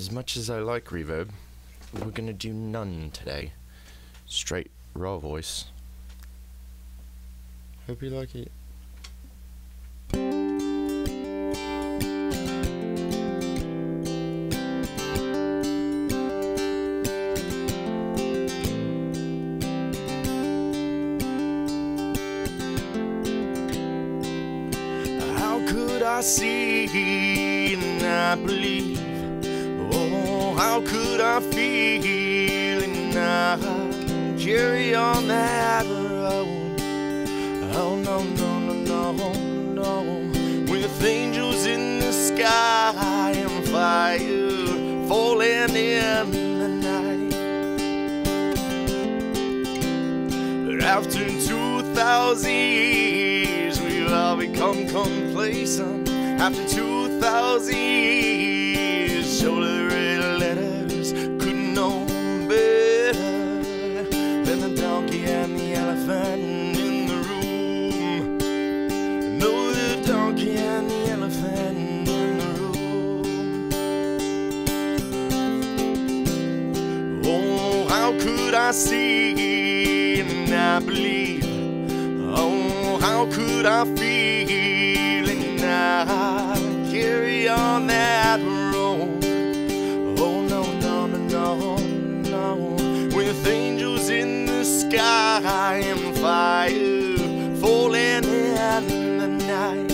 as much as I like reverb, we're gonna do none today. Straight raw voice. Hope you like it. How could I see and not believe? How could I feel and not carry on that road? Oh, no, no, no, no, no. With angels in the sky and fire falling in the night. But after 2,000 years, we've all become complacent. After 2,000 years, surely than the donkey and the elephant in the room. No, the donkey and the elephant in the room. Oh, how could I see and not believe? Oh, how could I feel and not carry on that road? Sky am fire falling in the night.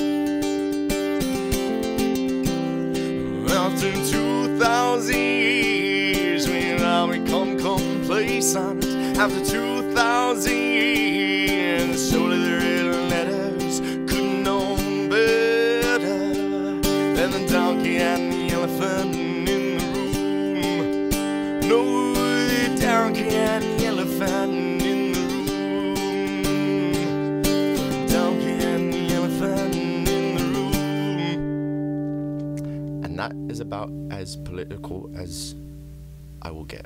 After 2,000 years, we've now become complacent. After 2,000 years, surely the red letters couldn't know better than the donkey and the elephant in the room. No, the donkey and And that is about as political as I will get.